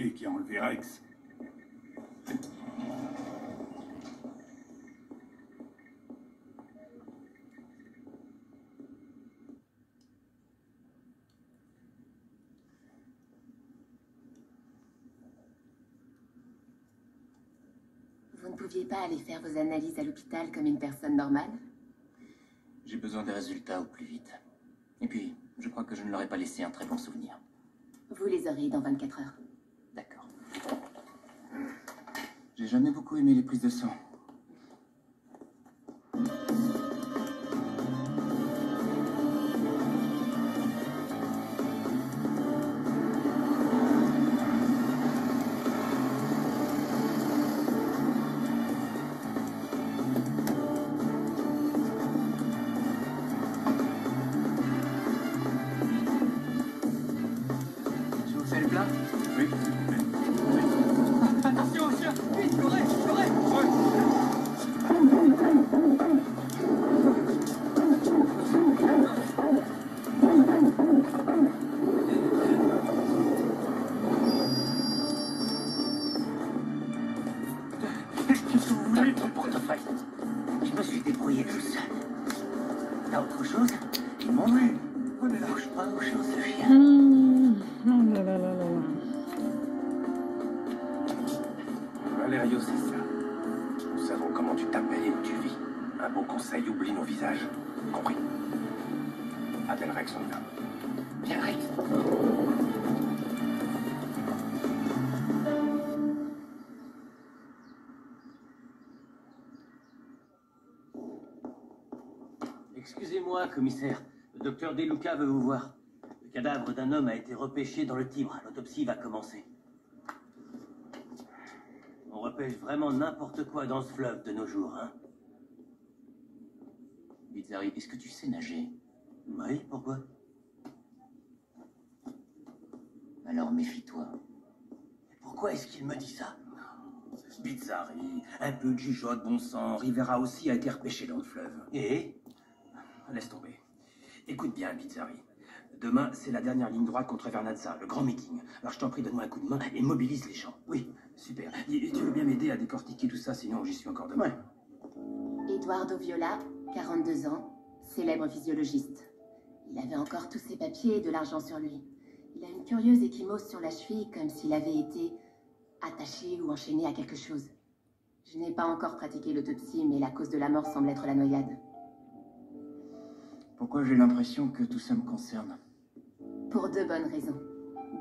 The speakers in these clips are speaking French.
Et qui a enlevé Rex. Vous ne pouviez pas aller faire vos analyses à l'hôpital comme une personne normale? J'ai besoin des résultats au plus vite. Et puis, je crois que je ne leur ai pas laissé un très bon souvenir. Vous les aurez dans 24 heures. J'ai jamais beaucoup aimé les prises de sang. Valerio, c'est ça. Nous savons comment tu t'appelles et où tu vis. Un bon conseil oublie nos visages. Compris Appelle Rex, on y va. Viens, Rex. Excusez-moi, commissaire. Le docteur Deluca veut vous voir. Le cadavre d'un homme a été repêché dans le Tibre. L'autopsie va commencer. On repêche vraiment n'importe quoi dans ce fleuve de nos jours, hein Bizarre, est-ce que tu sais nager? Oui, pourquoi? Alors méfie-toi. Pourquoi est-ce qu'il me dit ça? Bizarri, un peu de jugeote, bon sang. Rivera aussi a été repêché dans le fleuve. Et? Laisse tomber. Écoute bien, Bizarri. Demain, c'est la dernière ligne droite contre Vernazza, le grand meeting. Alors je t'en prie, donne-moi un coup de main et mobilise les gens. Oui, super. Et tu veux bien m'aider à décortiquer tout ça, sinon j'y suis encore demain. Eduardo Viola, 42 ans, célèbre physiologiste. Il avait encore tous ses papiers et de l'argent sur lui. Il a une curieuse échymose sur la cheville, comme s'il avait été attaché ou enchaîné à quelque chose. Je n'ai pas encore pratiqué l'autopsie, mais la cause de la mort semble être la noyade. Pourquoi j'ai l'impression que tout ça me concerne Pour deux bonnes raisons.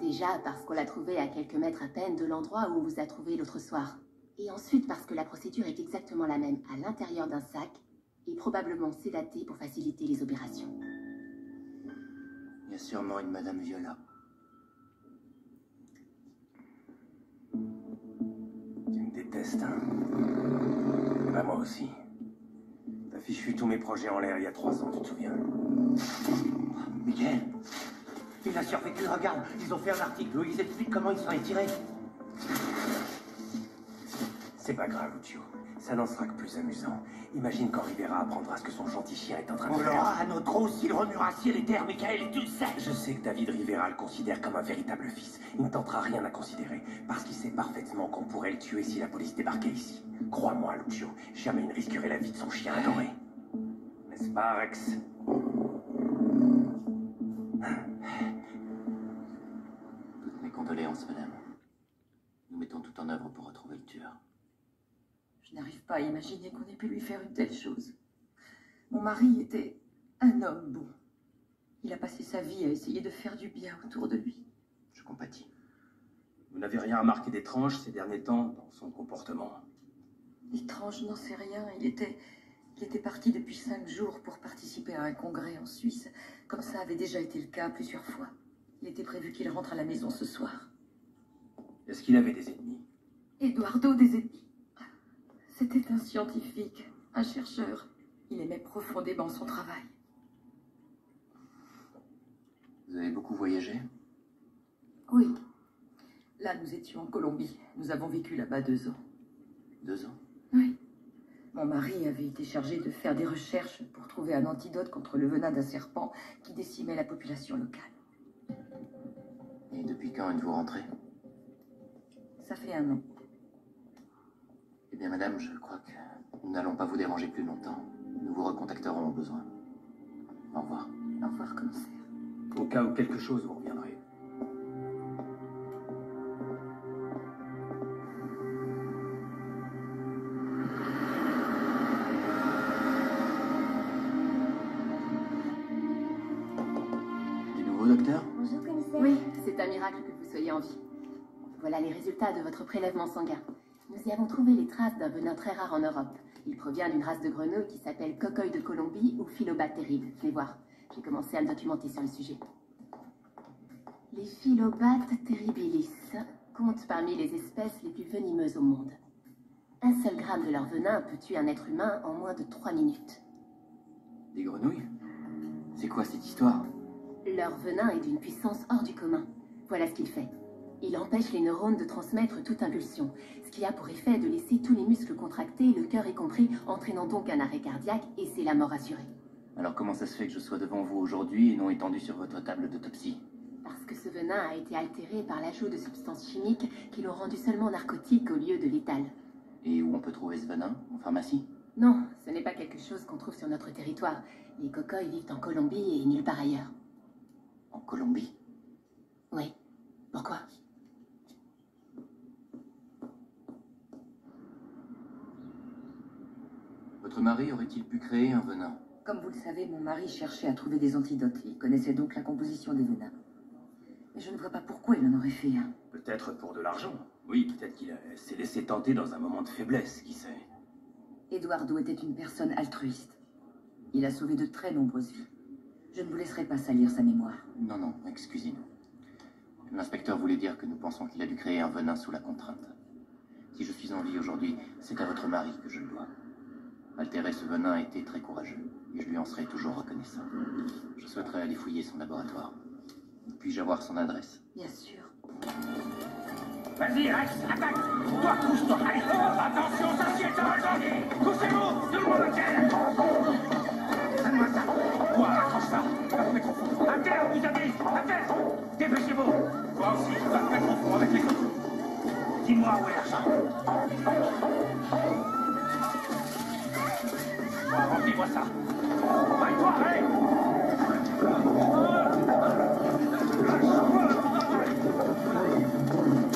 Déjà parce qu'on l'a trouvé à quelques mètres à peine de l'endroit où on vous a trouvé l'autre soir. Et ensuite parce que la procédure est exactement la même à l'intérieur d'un sac et probablement sédaté pour faciliter les opérations. Il y a sûrement une Madame Viola. Tu me détestes, hein? Bah moi aussi. Fichu tous mes projets en l'air il y a trois ans, tu te souviens Miguel Il a survécu, regarde Ils ont fait un article où ils expliquent comment ils s'en est tirés. C'est pas grave, Lucio. Ça n'en sera que plus amusant. Imagine quand Rivera apprendra ce que son gentil chien est en train de On faire. l'aura à notre eau s'il remuera ciel et terre, Michael, et tu le sais Je sais que David Rivera le considère comme un véritable fils. Il ne tentera rien à considérer, parce qu'il sait parfaitement qu'on pourrait le tuer si la police débarquait ici. Crois-moi, Lucio, jamais il ne risquerait la vie de son chien adoré. N'est-ce pas, Rex? Toutes mes condoléances, madame. Nous mettons tout en œuvre pour retrouver le tueur. Je n'arrive pas à imaginer qu'on ait pu lui faire une telle chose. Mon mari était un homme bon. Il a passé sa vie à essayer de faire du bien autour de lui. Je compatis. Vous n'avez rien remarqué d'étrange ces derniers temps dans son comportement Étrange, je n'en sais rien. Il était, il était parti depuis cinq jours pour participer à un congrès en Suisse, comme ça avait déjà été le cas plusieurs fois. Il était prévu qu'il rentre à la maison ce soir. Est-ce qu'il avait des ennemis? Eduardo des ennemis. C'était un scientifique, un chercheur. Il aimait profondément son travail. Vous avez beaucoup voyagé? Oui. Là, nous étions en Colombie. Nous avons vécu là-bas deux ans. Deux ans? Oui. Mon mari avait été chargé de faire des recherches pour trouver un antidote contre le venin d'un serpent qui décimait la population locale. Et depuis quand êtes-vous rentré? Ça fait un an. Eh bien, madame, je crois que nous n'allons pas vous déranger plus longtemps. Nous vous recontacterons au besoin. Au revoir. Au revoir, commissaire. Au cas où quelque chose, vous reviendrez. Du nouveau, docteur Bonjour, commissaire. Oui, c'est un miracle que vous soyez en vie. Voilà les résultats de votre prélèvement sanguin. Nous y avons trouvé les traces d'un venin très rare en Europe. Il provient d'une race de grenouilles qui s'appelle cocoï de Colombie ou philobat terrible. Venez voir. J'ai commencé à me documenter sur le sujet. Les philobates terribilis comptent parmi les espèces les plus venimeuses au monde. Un seul gramme de leur venin peut tuer un être humain en moins de 3 minutes. Des grenouilles? C'est quoi cette histoire? Leur venin est d'une puissance hors du commun. Voilà ce qu'il fait. Il empêche les neurones de transmettre toute impulsion, ce qui a pour effet de laisser tous les muscles contractés, le cœur y compris, entraînant donc un arrêt cardiaque, et c'est la mort assurée. Alors comment ça se fait que je sois devant vous aujourd'hui et non étendu sur votre table d'autopsie? Parce que ce venin a été altéré par l'ajout de substances chimiques qui l'ont rendu seulement narcotique au lieu de létal. Et où on peut trouver ce venin? En pharmacie? Non, ce n'est pas quelque chose qu'on trouve sur notre territoire. Les cocoïs vivent en Colombie et nulle part ailleurs. En Colombie? Oui. Pourquoi? Votre mari aurait-il pu créer un venin Comme vous le savez, mon mari cherchait à trouver des antidotes. Il connaissait donc la composition des venins. Mais je ne vois pas pourquoi il en aurait fait un. Peut-être pour de l'argent. Oui, peut-être qu'il s'est laissé tenter dans un moment de faiblesse, qui sait. Eduardo était une personne altruiste. Il a sauvé de très nombreuses vies. Je ne vous laisserai pas salir sa mémoire. Non, non, excusez-nous. L'inspecteur voulait dire que nous pensons qu'il a dû créer un venin sous la contrainte. Si je suis en vie aujourd'hui, c'est à votre mari que je le dois. Altérer ce venin a été très courageux, et je lui en serai toujours reconnaissant. Je souhaiterais aller fouiller son laboratoire. Puis-je avoir son adresse? Bien sûr. Vas-y, Rex, attaque! Toi, couche-toi Allez, attention, ça s'y est incendie Couchez-vous Tout le monde Donne-moi ça! Toi, accroche ça Va vous mettre au fond À terre, vous avez À terre! Dépêchez-vous! Toi aussi, vas te mettre au fond avec les autres. Dis-moi où est l'argent remplis-moi ça Va, toi, allez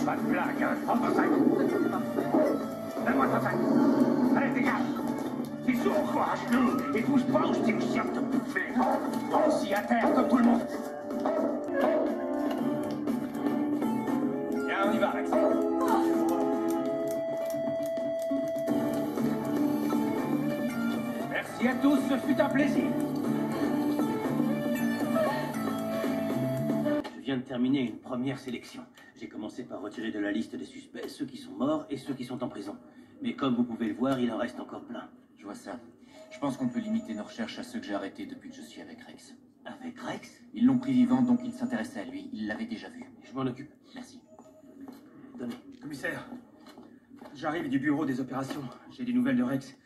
Pas de blague, hein Prends sac Allez, dégage T'es Et bouge pas ou je tire chien de te bouffer Toi aussi, à terre, comme tout le monde tous, ce fut un plaisir Je viens de terminer une première sélection. J'ai commencé par retirer de la liste des suspects ceux qui sont morts et ceux qui sont en prison. Mais comme vous pouvez le voir, il en reste encore plein. Je vois ça. Je pense qu'on peut limiter nos recherches à ceux que j'ai arrêtés depuis que je suis avec Rex. Avec Rex? Ils l'ont pris vivant, donc ils s'intéressaient à lui. Ils l'avaient déjà vu. Je m'en occupe. Merci. Donnez. Commissaire, j'arrive du bureau des opérations. J'ai des nouvelles de Rex,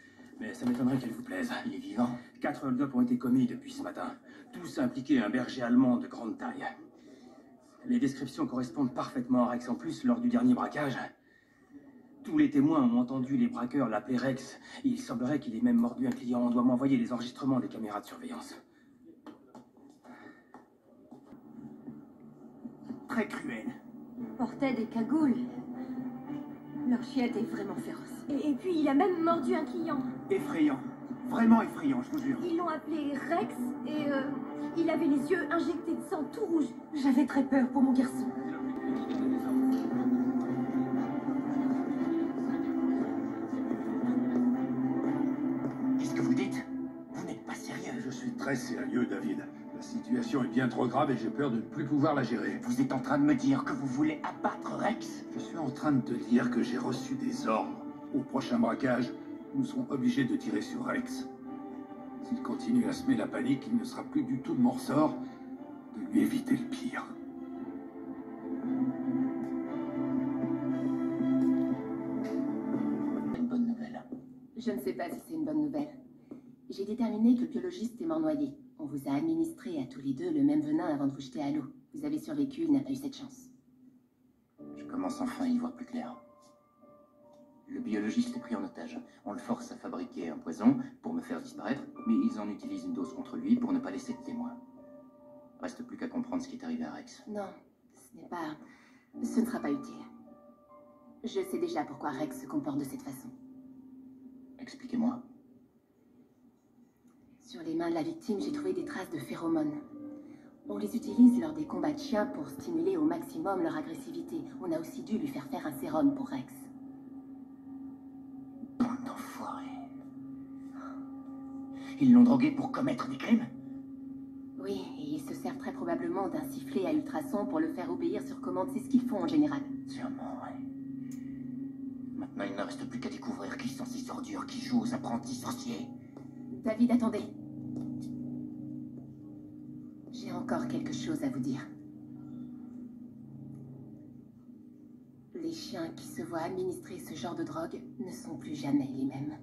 mais ça m'étonnerait qu'elles vous plaisent. Il est vivant Quatre hold-up ont été commis depuis ce matin. Tous impliqués un berger allemand de grande taille. Les descriptions correspondent parfaitement à Rex. En plus, lors du dernier braquage, tous les témoins ont entendu les braqueurs l'appeler Rex. Il semblerait qu'il ait même mordu un client. On doit m'envoyer les enregistrements des caméras de surveillance. Très cruel. portait des cagoules. Leur chiette est vraiment féroce. Et puis, il a même mordu un client. Effrayant. Vraiment effrayant, je vous jure. Ils l'ont appelé Rex et euh, il avait les yeux injectés de sang tout rouge. J'avais très peur pour mon garçon. Qu'est-ce que vous dites? Vous n'êtes pas sérieux. Je suis très sérieux, David. La situation est bien trop grave et j'ai peur de ne plus pouvoir la gérer. Vous êtes en train de me dire que vous voulez abattre Rex? Je suis en train de te dire que j'ai reçu des ordres. Au prochain braquage, nous serons obligés de tirer sur Rex. S'il continue à semer la panique, il ne sera plus du tout de mon ressort de lui éviter le pire. Une bonne nouvelle. Je ne sais pas si c'est une bonne nouvelle. J'ai déterminé que le biologiste est mort noyé. On vous a administré à tous les deux le même venin avant de vous jeter à l'eau. Vous avez survécu, il n'a pas eu cette chance. Je commence enfin à y voir plus clair. Le biologiste est pris en otage. On le force à fabriquer un poison pour me faire disparaître, mais ils en utilisent une dose contre lui pour ne pas laisser de témoins. Reste plus qu'à comprendre ce qui est arrivé à Rex. Non, ce n'est pas... Ce ne sera pas utile. Je sais déjà pourquoi Rex se comporte de cette façon. Expliquez-moi. Sur les mains de la victime, j'ai trouvé des traces de phéromones. On les utilise lors des combats de chiens pour stimuler au maximum leur agressivité. On a aussi dû lui faire faire un sérum pour Rex. Ils l'ont drogué pour commettre des crimes Oui, et ils se servent très probablement d'un sifflet à ultrasons pour le faire obéir sur commande. C'est ce qu'ils font en général. Sûrement, ouais. Maintenant, il ne reste plus qu'à découvrir qui sont ces ordures qui jouent aux apprentis sorciers. David, attendez. J'ai encore quelque chose à vous dire. Les chiens qui se voient administrer ce genre de drogue ne sont plus jamais les mêmes.